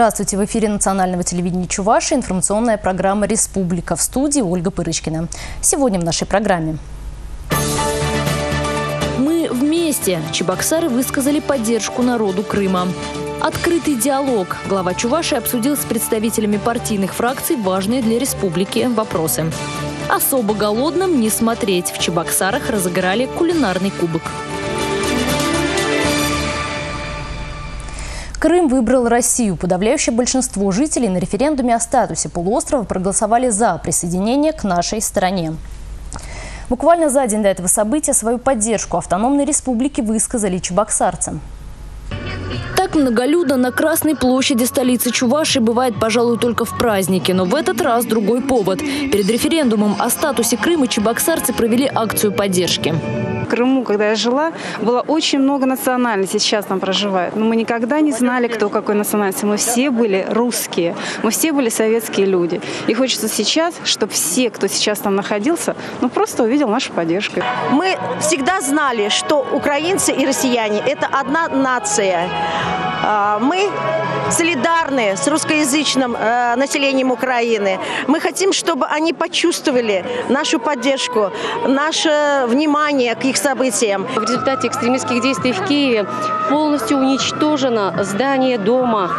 Здравствуйте! В эфире национального телевидения Чуваши информационная программа «Республика» в студии Ольга Пырочкина. Сегодня в нашей программе. Мы вместе. Чебоксары высказали поддержку народу Крыма. Открытый диалог. Глава Чуваши обсудил с представителями партийных фракций важные для республики вопросы. Особо голодным не смотреть. В Чебоксарах разыграли кулинарный кубок. Крым выбрал Россию. Подавляющее большинство жителей на референдуме о статусе полуострова проголосовали за присоединение к нашей стране. Буквально за день до этого события свою поддержку автономной республики высказали чебоксарцам. Так многолюдно на Красной площади столицы Чувашии бывает, пожалуй, только в праздники. Но в этот раз другой повод. Перед референдумом о статусе Крыма чебоксарцы провели акцию поддержки. Крыму, когда я жила, было очень много национальностей, сейчас там проживает. Но мы никогда не знали, кто какой национальности. Мы все были русские, мы все были советские люди. И хочется сейчас, чтобы все, кто сейчас там находился, ну просто увидел нашу поддержку. Мы всегда знали, что украинцы и россияне – это одна нация. А, мы солидарны с русскоязычным э, населением Украины. Мы хотим, чтобы они почувствовали нашу поддержку, наше внимание к их событиям. В результате экстремистских действий в Киеве полностью уничтожено здание дома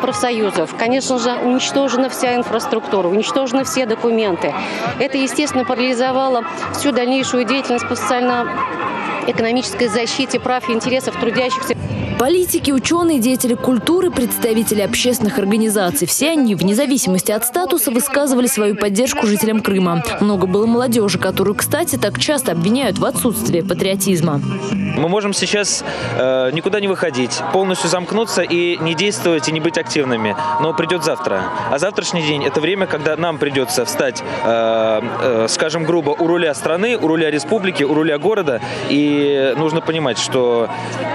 профсоюзов. Конечно же, уничтожена вся инфраструктура, уничтожены все документы. Это, естественно, парализовало всю дальнейшую деятельность по социально-экономической защите прав и интересов трудящихся. Политики, ученые, деятели культуры, представители общественных организаций. Все они, вне зависимости от статуса, высказывали свою поддержку жителям Крыма. Много было молодежи, которую, кстати, так часто обвиняют в отсутствии патриотизма. Мы можем сейчас э, никуда не выходить, полностью замкнуться и не действовать, и не быть активными. Но придет завтра. А завтрашний день – это время, когда нам придется встать, э, э, скажем грубо, у руля страны, у руля республики, у руля города. И нужно понимать, что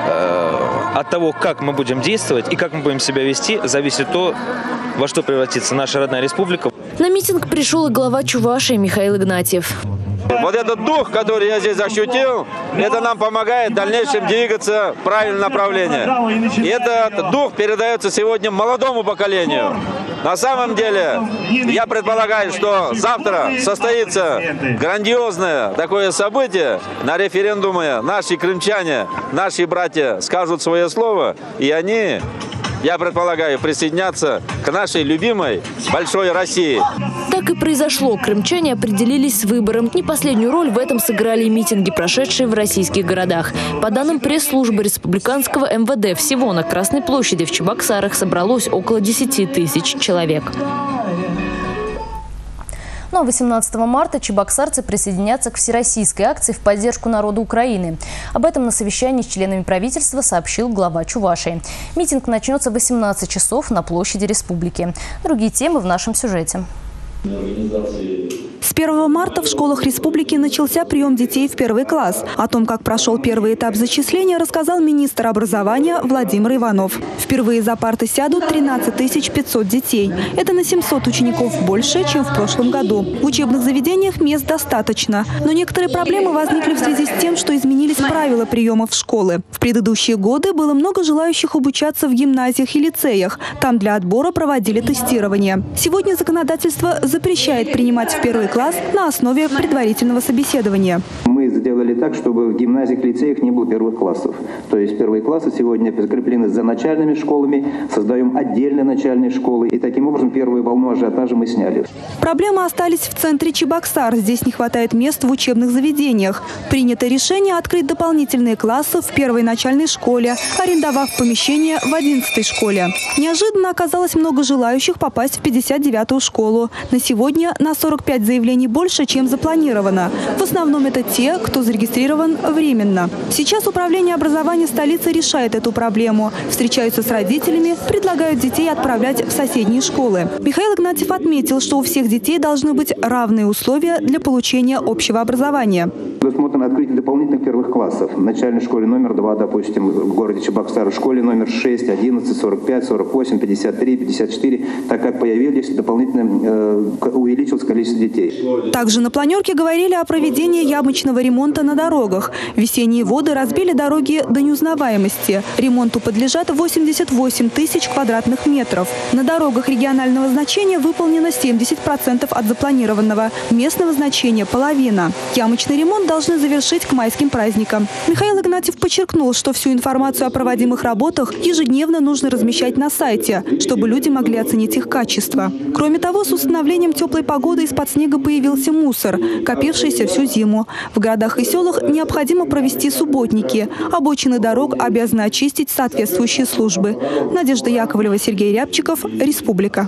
э, от того, как мы будем действовать и как мы будем себя вести, зависит то, во что превратится наша родная республика. На митинг пришел и глава Чувашии Михаил Игнатьев. Вот этот дух, который я здесь ощутил, это нам помогает в дальнейшем двигаться в правильном направлении. И этот дух передается сегодня молодому поколению. На самом деле, я предполагаю, что завтра состоится грандиозное такое событие. На референдуме наши крымчане, наши братья скажут свое слово, и они я предполагаю, присоединятся к нашей любимой большой России. Так и произошло. Крымчане определились с выбором. Не последнюю роль в этом сыграли и митинги, прошедшие в российских городах. По данным пресс-службы республиканского МВД, всего на Красной площади в Чебоксарах собралось около 10 тысяч человек. Ну а 18 марта чебоксарцы присоединятся к всероссийской акции в поддержку народа Украины. Об этом на совещании с членами правительства сообщил глава Чувашии. Митинг начнется в 18 часов на площади республики. Другие темы в нашем сюжете. С 1 марта в школах республики начался прием детей в первый класс. О том, как прошел первый этап зачисления, рассказал министр образования Владимир Иванов. Впервые за парты сядут 13 500 детей. Это на 700 учеников больше, чем в прошлом году. В учебных заведениях мест достаточно. Но некоторые проблемы возникли в связи с тем, что изменились правила приема в школы. В предыдущие годы было много желающих обучаться в гимназиях и лицеях. Там для отбора проводили тестирование. Сегодня законодательство запрещает принимать в первый класс на основе предварительного собеседования. Мы сделали так, чтобы в гимназиях, лицеях не было первых классов. То есть первые классы сегодня закреплены за начальными школами, создаем отдельные начальные школы. И таким образом первую волну ажиотажа мы сняли. Проблемы остались в центре Чебоксар. Здесь не хватает мест в учебных заведениях. Принято решение открыть дополнительные классы в первой начальной школе, арендовав помещение в 11 школе. Неожиданно оказалось много желающих попасть в 59-ю школу. На сегодня на 45 заявлений больше, чем запланировано. В основном это те, кто зарегистрирован временно. Сейчас Управление образования столицы решает эту проблему. Встречаются с родителями, предлагают детей отправлять в соседние школы. Михаил Игнатьев отметил, что у всех детей должны быть равные условия для получения общего образования. Предусмотрено открытие дополнительных первых классов. В начальной школе номер 2, допустим, в городе Чебоксар, в школе номер 6, 11, 45, 48, 53, 54, так как появились дополнительно, э, увеличилось количество детей. Также на планерке говорили о проведении ямочного ремонта на дорогах. Весенние воды разбили дороги до неузнаваемости. Ремонту подлежат 88 тысяч квадратных метров. На дорогах регионального значения выполнено 70% от запланированного. Местного значения – половина. Ямочный ремонт должны завершить к майским праздникам. Михаил Игнатьев подчеркнул, что всю информацию о проводимых работах ежедневно нужно размещать на сайте, чтобы люди могли оценить их качество. Кроме того, с установлением теплой погоды из-под снега появился мусор, копившийся всю зиму. В городах и селах необходимо провести субботники. Обочины дорог обязаны очистить соответствующие службы. Надежда Яковлева, Сергей Рябчиков, Республика.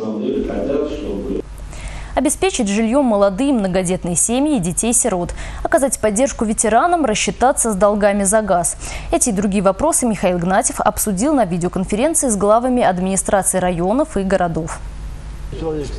Обеспечить жильем молодые многодетные семьи и детей-сирот. Оказать поддержку ветеранам, рассчитаться с долгами за газ. Эти и другие вопросы Михаил Гнатьев обсудил на видеоконференции с главами администрации районов и городов.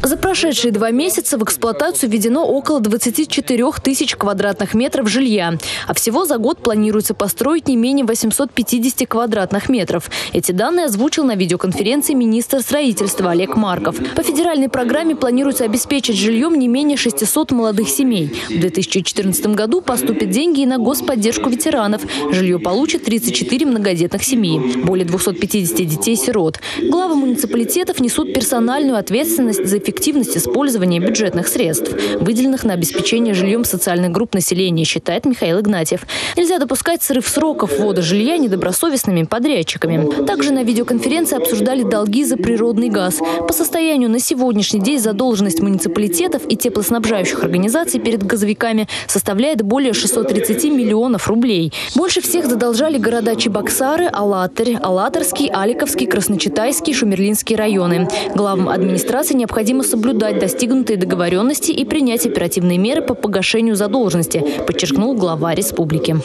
За прошедшие два месяца в эксплуатацию введено около 24 тысяч квадратных метров жилья. А всего за год планируется построить не менее 850 квадратных метров. Эти данные озвучил на видеоконференции министр строительства Олег Марков. По федеральной программе планируется обеспечить жильем не менее 600 молодых семей. В 2014 году поступят деньги и на господдержку ветеранов. Жилье получат 34 многодетных семьи. Более 250 детей-сирот. Главы муниципалитетов несут персональную ответственность ответственность за эффективность использования бюджетных средств, выделенных на обеспечение жильем социальных групп населения, считает Михаил Игнатьев. Нельзя допускать срыв сроков ввода жилья недобросовестными подрядчиками. Также на видеоконференции обсуждали долги за природный газ. По состоянию на сегодняшний день задолженность муниципалитетов и теплоснабжающих организаций перед газовиками составляет более 630 миллионов рублей. Больше всех задолжали города Чебоксары, Алатырь, Алаторский, Аликовский, Красночитайский, Шумерлинский районы. Главам администрации необходимо соблюдать достигнутые договоренности и принять оперативные меры по погашению задолженности, подчеркнул глава республики.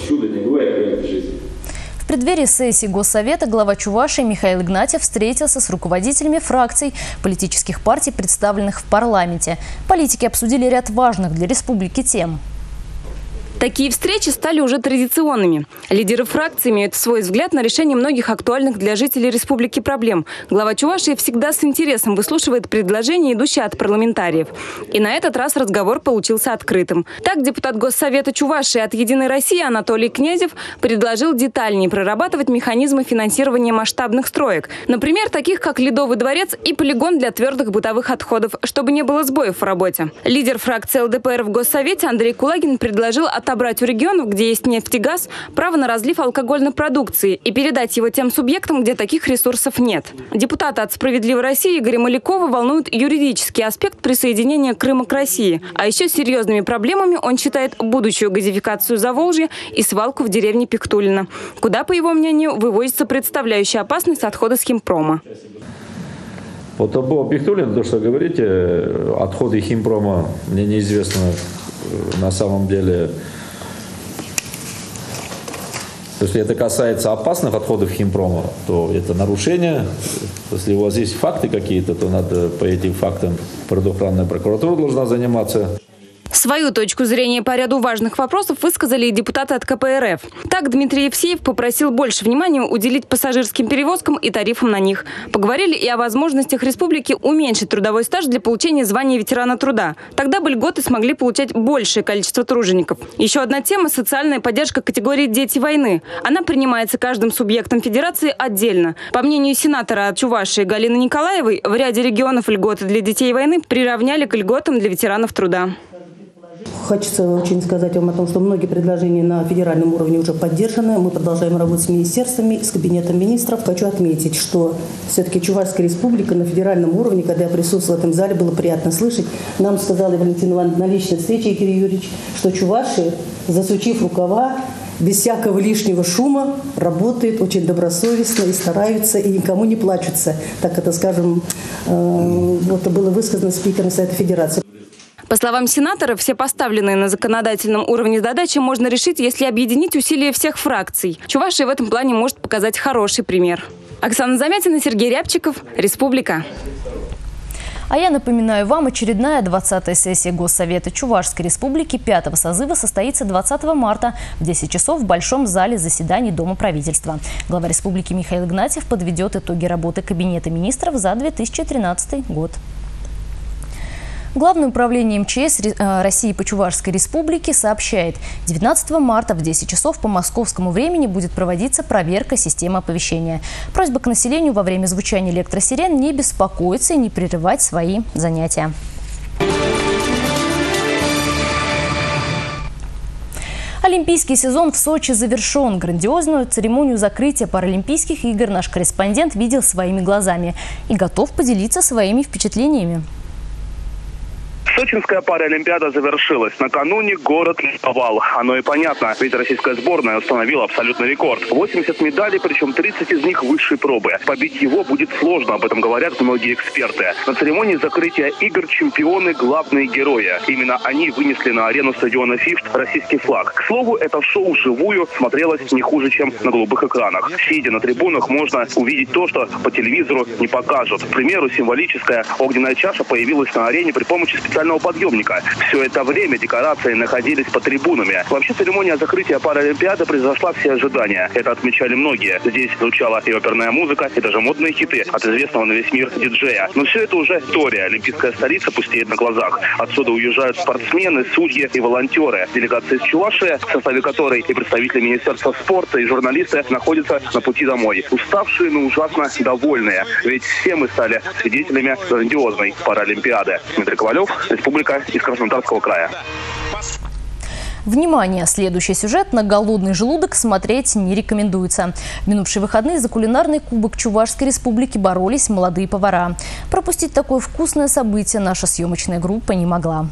В преддверии сессии Госсовета глава Чувашии Михаил Игнатьев встретился с руководителями фракций политических партий, представленных в парламенте. Политики обсудили ряд важных для республики тем. Такие встречи стали уже традиционными. Лидеры фракций имеют свой взгляд на решение многих актуальных для жителей республики проблем. Глава Чувашии всегда с интересом выслушивает предложения, идущие от парламентариев. И на этот раз разговор получился открытым. Так, депутат Госсовета Чувашии от «Единой России» Анатолий Князев предложил детальнее прорабатывать механизмы финансирования масштабных строек. Например, таких как Ледовый дворец и полигон для твердых бытовых отходов, чтобы не было сбоев в работе. Лидер фракции ЛДПР в Госсовете Андрей Кулагин предложил от отобрать у регионов, где есть нефть и газ, право на разлив алкогольной продукции и передать его тем субъектам, где таких ресурсов нет. Депутата от «Справедливой России» Игоря Малякова волнует юридический аспект присоединения Крыма к России. А еще серьезными проблемами он считает будущую газификацию Заволжья и свалку в деревне Пиктулина, куда, по его мнению, вывозится представляющая опасность отхода с химпрома. Вот об Пихтулин, то, что говорите, отходы химпрома, мне неизвестно э, на самом деле, если это касается опасных отходов химпрома, то это нарушение. Если у вас есть факты какие-то, то надо по этим фактам природоохранная прокуратура должна заниматься. Свою точку зрения по ряду важных вопросов высказали и депутаты от КПРФ. Так Дмитрий Евсеев попросил больше внимания уделить пассажирским перевозкам и тарифам на них. Поговорили и о возможностях республики уменьшить трудовой стаж для получения звания ветерана труда. Тогда бы льготы смогли получать большее количество тружеников. Еще одна тема – социальная поддержка категории «Дети войны». Она принимается каждым субъектом федерации отдельно. По мнению сенатора от Чувашии Галины Николаевой, в ряде регионов льготы для детей войны приравняли к льготам для ветеранов труда. Хочется очень сказать вам о том, что многие предложения на федеральном уровне уже поддержаны. Мы продолжаем работать с министерствами, с кабинетом министров. Хочу отметить, что все-таки Чувашская республика на федеральном уровне, когда я присутствовала в этом зале, было приятно слышать. Нам сказала Валентина Ивановна на личной встрече, Игорь Юрьевич, что Чуваши, засучив рукава, без всякого лишнего шума работают очень добросовестно и стараются, и никому не плачутся. Так это, скажем, э, вот было высказано спикером Совета Федерации. По словам сенатора, все поставленные на законодательном уровне задачи можно решить, если объединить усилия всех фракций. Чувашия в этом плане может показать хороший пример. Оксана Замятина, Сергей Рябчиков, Республика. А я напоминаю вам, очередная 20-я сессия Госсовета Чувашской Республики 5 созыва состоится 20 марта в 10 часов в Большом зале заседаний Дома правительства. Глава республики Михаил Игнатьев подведет итоги работы Кабинета министров за 2013 год. Главное управление МЧС э, России по Чувашской республике сообщает, 19 марта в 10 часов по московскому времени будет проводиться проверка системы оповещения. Просьба к населению во время звучания электросирен не беспокоиться и не прерывать свои занятия. Олимпийский сезон в Сочи завершен. Грандиозную церемонию закрытия Паралимпийских игр наш корреспондент видел своими глазами и готов поделиться своими впечатлениями. Сочинская паралимпиада завершилась. Накануне город ликовал. Оно и понятно, ведь российская сборная установила абсолютный рекорд. 80 медалей, причем 30 из них высшей пробы. Побить его будет сложно, об этом говорят многие эксперты. На церемонии закрытия игр чемпионы главные герои. Именно они вынесли на арену стадиона «Фишт» российский флаг. К слову, это шоу вживую смотрелось не хуже, чем на голубых экранах. Сидя на трибунах, можно увидеть то, что по телевизору не покажут. К примеру, символическая огненная чаша появилась на арене при помощи специального специального подъемника. Все это время декорации находились под трибунами. Вообще церемония закрытия Паралимпиады произошла все ожидания. Это отмечали многие. Здесь звучала и оперная музыка, и даже модные хиты от известного на весь мир диджея. Но все это уже история. Олимпийская столица пустеет на глазах. Отсюда уезжают спортсмены, судьи и волонтеры. Делегация из Чувашии, в составе которой и представители Министерства спорта, и журналисты находятся на пути домой. Уставшие, но ужасно довольные. Ведь все мы стали свидетелями грандиозной Паралимпиады. Дмитрий Ковалев, Республика из Краснодарского края. Внимание! Следующий сюжет на голодный желудок смотреть не рекомендуется. В минувшие выходные за кулинарный кубок Чувашской республики боролись молодые повара. Пропустить такое вкусное событие наша съемочная группа не могла.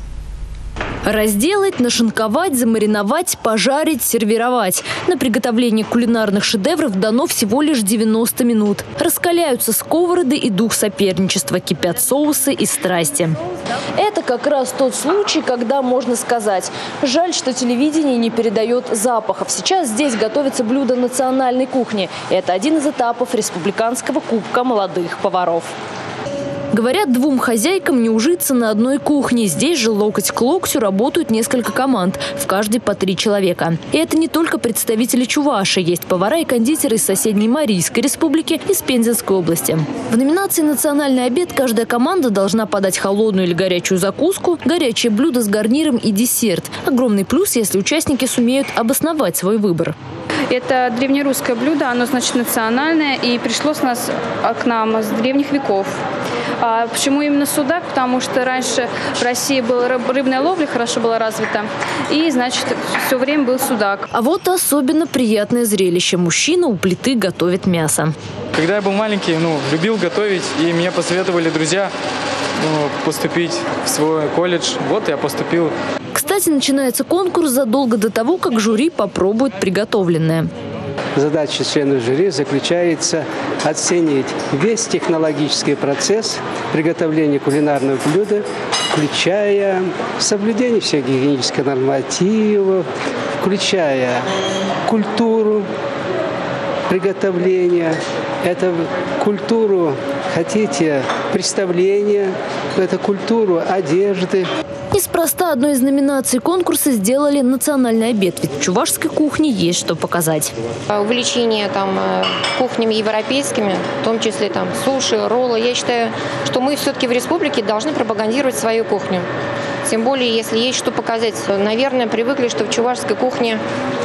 Разделать, нашинковать, замариновать, пожарить, сервировать. На приготовление кулинарных шедевров дано всего лишь 90 минут. Раскаляются сковороды и дух соперничества, кипят соусы и страсти. Это как раз тот случай, когда можно сказать, жаль, что телевидение не передает запахов. Сейчас здесь готовится блюдо национальной кухни. Это один из этапов республиканского кубка молодых поваров. Говорят, двум хозяйкам не ужиться на одной кухне. Здесь же локоть к локтю работают несколько команд, в каждой по три человека. И это не только представители Чуваши. Есть повара и кондитеры из соседней Марийской республики и из Пензенской области. В номинации «Национальный обед» каждая команда должна подать холодную или горячую закуску, горячее блюдо с гарниром и десерт. Огромный плюс, если участники сумеют обосновать свой выбор. Это древнерусское блюдо, оно значит национальное и пришло с нас к нам с древних веков. А почему именно судак? Потому что раньше в России была рыбная ловля, хорошо была развита. И, значит, все время был судак. А вот особенно приятное зрелище. Мужчина у плиты готовит мясо. Когда я был маленький, ну, любил готовить, и мне посоветовали друзья ну, поступить в свой колледж. Вот я поступил. Кстати, начинается конкурс задолго до того, как жюри попробует приготовленное. Задача членов жюри заключается оценить весь технологический процесс приготовления кулинарного блюда, включая соблюдение всех гигиенических нормативов, включая культуру приготовления, это культуру, хотите, представления, это культуру одежды. Неспроста одной из номинаций конкурса сделали национальный обед, ведь в чувашской кухне есть что показать. Увлечение там э, кухнями европейскими, в том числе там суши, роллы, я считаю, что мы все-таки в республике должны пропагандировать свою кухню. Тем более, если есть что показать. Наверное, привыкли, что в чувашской кухне а,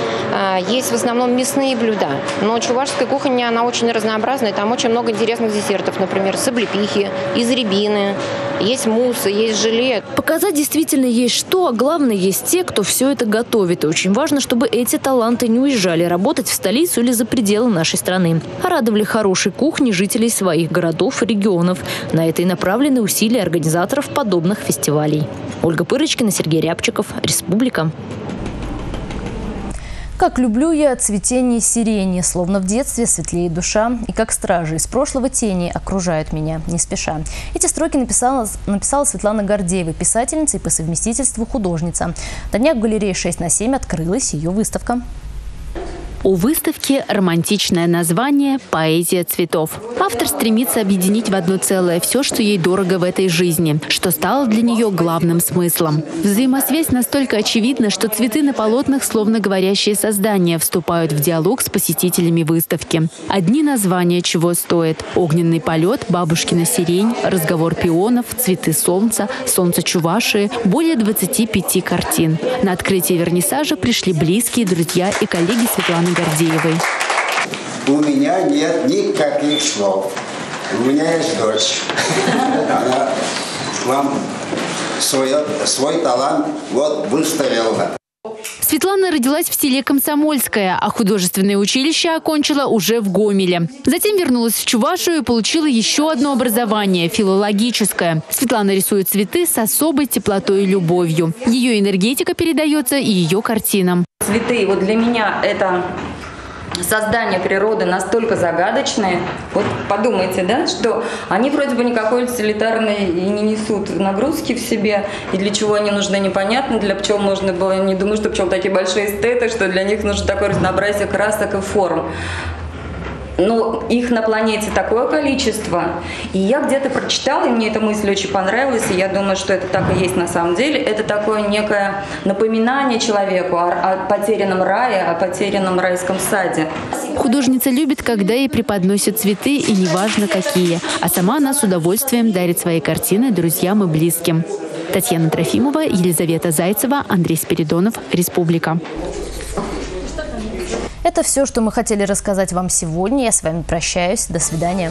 есть в основном мясные блюда. Но чувашская кухня, она очень разнообразная. Там очень много интересных десертов. Например, саблепихи, из рябины, есть муссы, есть желе. Показать действительно есть что, а главное, есть те, кто все это готовит. И очень важно, чтобы эти таланты не уезжали работать в столицу или за пределы нашей страны, а радовали хорошей кухни жителей своих городов и регионов. На это и направлены усилия организаторов подобных фестивалей. Ольга Пырочкина, Сергей Рябчиков, Республика. Как люблю я цветение сирени, словно в детстве светлеет душа, и как стражи из прошлого тени окружают меня не спеша. Эти строки написала, написала Светлана Гордеева, писательница и по совместительству художница. На днях в галерее 6 на 7 открылась ее выставка. У выставки романтичное название «Поэзия цветов». Автор стремится объединить в одно целое все, что ей дорого в этой жизни, что стало для нее главным смыслом. Взаимосвязь настолько очевидна, что цветы на полотнах, словно говорящие создания, вступают в диалог с посетителями выставки. Одни названия чего стоят – огненный полет, бабушкина сирень, разговор пионов, цветы солнца, солнце Чувашии, более 25 картин. На открытие вернисажа пришли близкие, друзья и коллеги Светланы Гордеевой. У меня нет никаких слов. У меня есть дочь. Она вам свой, свой талант вот выставила. Светлана родилась в селе Комсомольское, а художественное училище окончила уже в Гомеле. Затем вернулась в Чувашию и получила еще одно образование – филологическое. Светлана рисует цветы с особой теплотой и любовью. Ее энергетика передается и ее картинам. Цветы, вот для меня это создания природы настолько загадочные. Вот подумайте, да, что они вроде бы никакой утилитарной и не несут нагрузки в себе, и для чего они нужны, непонятно. Для пчел нужно было, не думаю, что пчел такие большие эстеты, что для них нужно такое разнообразие красок и форм. Но их на планете такое количество. И я где-то прочитала, и мне эта мысль очень понравилась, и я думаю, что это так и есть на самом деле. Это такое некое напоминание человеку о, о потерянном рае, о потерянном райском саде. Художница любит, когда ей преподносят цветы, и неважно какие. А сама она с удовольствием дарит свои картины друзьям и близким. Татьяна Трофимова, Елизавета Зайцева, Андрей Спиридонов, Республика. Это все, что мы хотели рассказать вам сегодня. Я с вами прощаюсь. До свидания.